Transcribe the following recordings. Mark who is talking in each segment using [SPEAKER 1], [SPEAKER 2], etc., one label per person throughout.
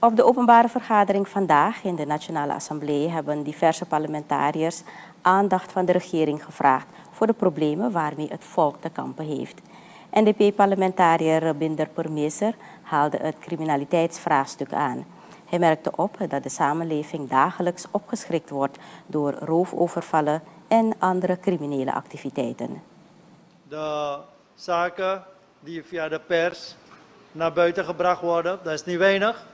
[SPEAKER 1] Op de openbare vergadering vandaag in de Nationale Assemblée hebben diverse parlementariërs aandacht van de regering gevraagd voor de problemen waarmee het volk te kampen heeft. NDP-parlementariër Binder Permeester haalde het criminaliteitsvraagstuk aan. Hij merkte op dat de samenleving dagelijks opgeschrikt wordt door roofovervallen en andere criminele activiteiten.
[SPEAKER 2] De zaken die via de pers naar buiten gebracht worden, dat is niet weinig.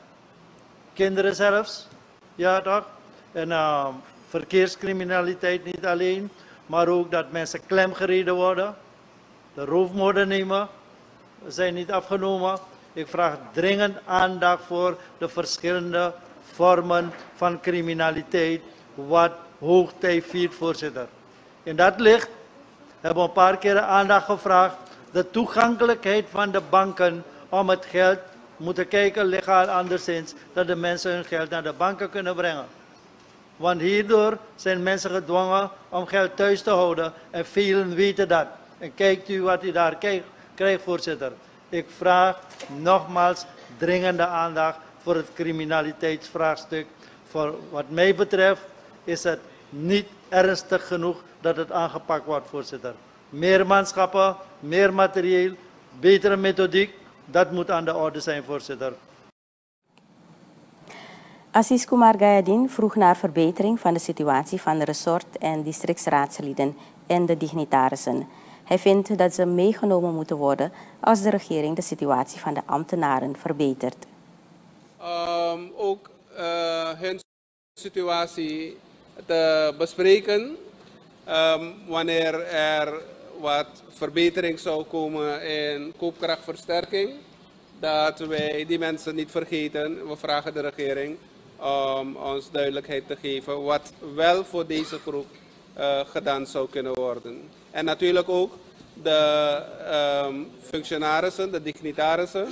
[SPEAKER 2] Kinderen zelfs, ja toch? En uh, verkeerscriminaliteit niet alleen, maar ook dat mensen klemgereden worden. De roofmoorden nemen zijn niet afgenomen. Ik vraag dringend aandacht voor de verschillende vormen van criminaliteit, wat hoogtij viert, voorzitter. In dat licht hebben we een paar keer aandacht gevraagd. De toegankelijkheid van de banken om het geld moeten kijken, legaal anderszins, dat de mensen hun geld naar de banken kunnen brengen. Want hierdoor zijn mensen gedwongen om geld thuis te houden en velen weten dat. En kijkt u wat u daar krijgt, voorzitter. Ik vraag nogmaals dringende aandacht voor het criminaliteitsvraagstuk. Voor wat mij betreft is het niet ernstig genoeg dat het aangepakt wordt, voorzitter. Meer manschappen, meer materieel, betere methodiek, dat moet aan de orde zijn, voorzitter.
[SPEAKER 1] Assis Kumar Gayadin vroeg naar verbetering van de situatie van de resort- en districtsraadsleden en de dignitarissen. Hij vindt dat ze meegenomen moeten worden als de regering de situatie van de ambtenaren verbetert.
[SPEAKER 3] Um, ook uh, hun situatie te bespreken um, wanneer er wat verbetering zou komen in koopkrachtversterking. Dat wij die mensen niet vergeten. We vragen de regering om ons duidelijkheid te geven wat wel voor deze groep uh, gedaan zou kunnen worden. En natuurlijk ook de um, functionarissen, de dignitarissen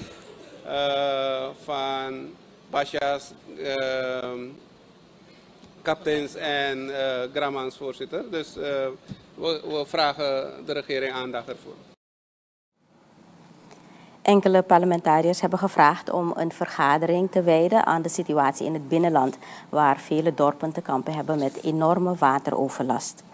[SPEAKER 3] uh, van Basha's, uh, kapteins en uh, Grammans voorzitter. Dus we, we vragen de regering aandacht ervoor.
[SPEAKER 1] Enkele parlementariërs hebben gevraagd om een vergadering te wijden aan de situatie in het binnenland, waar vele dorpen te kampen hebben met enorme wateroverlast.